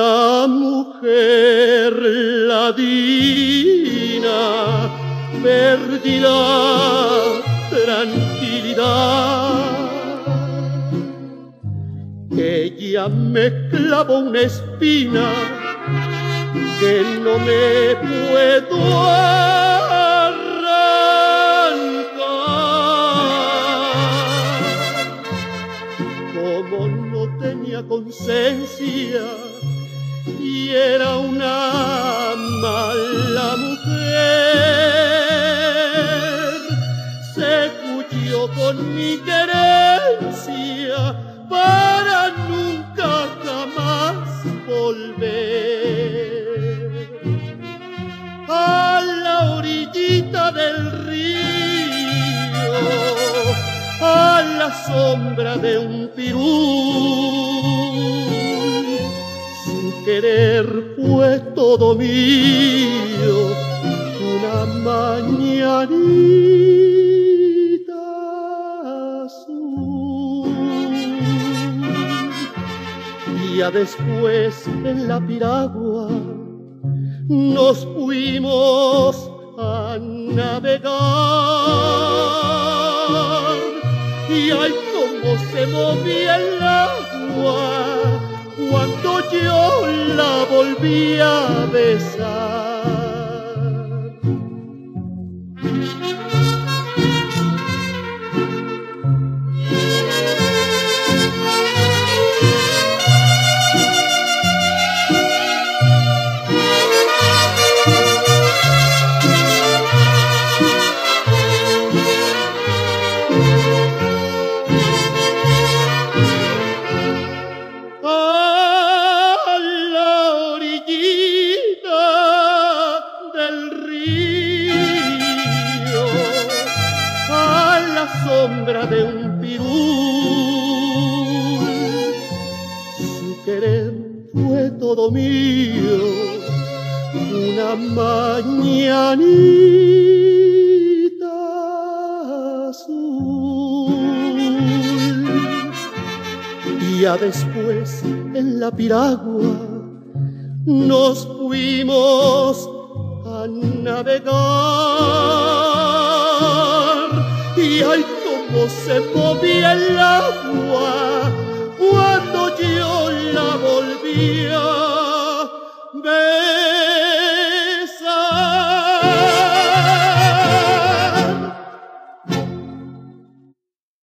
una mujer ladina, perdí tranquilidad. Ella me clavó una espina que no me puedo arrancar. Como no tenía conciencia, y era una mala mujer, se cuyó con mi querencia para nunca jamás volver a la orillita del río, a la sombra de un pirul. Querer fue todo mío, una mañanita azul. Día después en la piragua nos fuimos a navegar. Y ay, cómo se movía el agua volví a besar. Sombra de un pirul. Su querer fue todo mío, una mañanita azul. Día después en la piragua nos fuimos a navegar. Cómo se movía el agua cuando yo la volví a